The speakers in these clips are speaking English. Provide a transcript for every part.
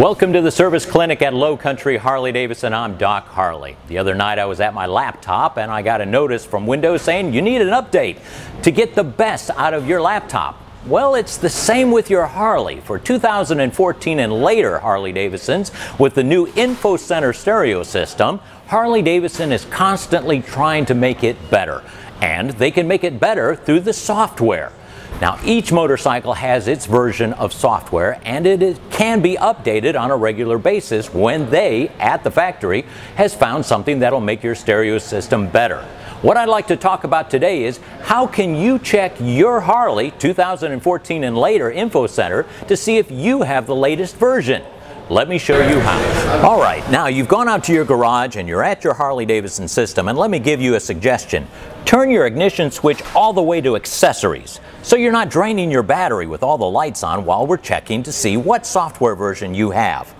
Welcome to the service clinic at Low Country Harley Davidson. I'm Doc Harley. The other night I was at my laptop and I got a notice from Windows saying you need an update to get the best out of your laptop. Well, it's the same with your Harley. For 2014 and later Harley Davidsons with the new Info Center stereo system, Harley Davidson is constantly trying to make it better. And they can make it better through the software. Now, each motorcycle has its version of software and it is, can be updated on a regular basis when they, at the factory, has found something that'll make your stereo system better. What I'd like to talk about today is how can you check your Harley 2014 and later Info Center to see if you have the latest version. Let me show you how. All right, now you've gone out to your garage and you're at your Harley Davidson system and let me give you a suggestion. Turn your ignition switch all the way to accessories so you're not draining your battery with all the lights on while we're checking to see what software version you have.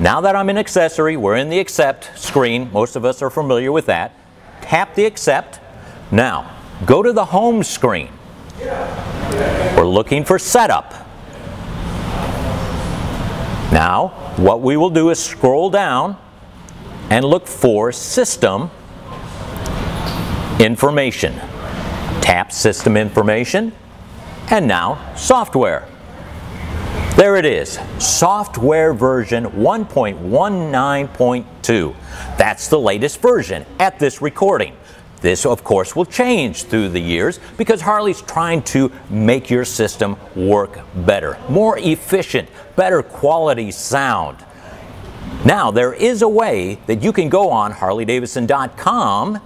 Now that I'm in accessory, we're in the accept screen. Most of us are familiar with that. Tap the accept. Now, go to the home screen. We're looking for setup. Now, what we will do is scroll down and look for System Information. Tap System Information and now Software. There it is, software version 1.19.2. That's the latest version at this recording. This, of course, will change through the years because Harley's trying to make your system work better, more efficient, better quality sound. Now, there is a way that you can go on harleydavidson.com.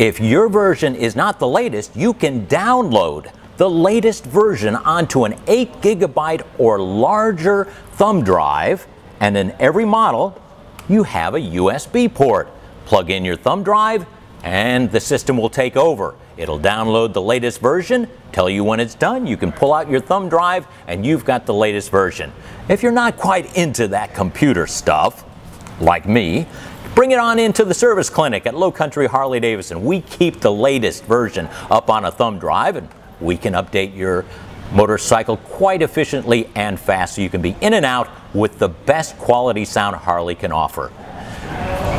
If your version is not the latest, you can download the latest version onto an 8 gigabyte or larger thumb drive, and in every model, you have a USB port. Plug in your thumb drive, and the system will take over. It'll download the latest version, tell you when it's done, you can pull out your thumb drive, and you've got the latest version. If you're not quite into that computer stuff, like me, bring it on into the service clinic at Low Country Harley Davidson. We keep the latest version up on a thumb drive, and we can update your motorcycle quite efficiently and fast so you can be in and out with the best quality sound Harley can offer.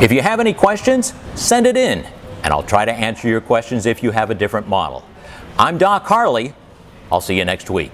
If you have any questions, send it in and I'll try to answer your questions if you have a different model. I'm Doc Harley. I'll see you next week.